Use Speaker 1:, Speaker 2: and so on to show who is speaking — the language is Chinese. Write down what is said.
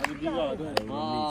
Speaker 1: 还是比较对啊。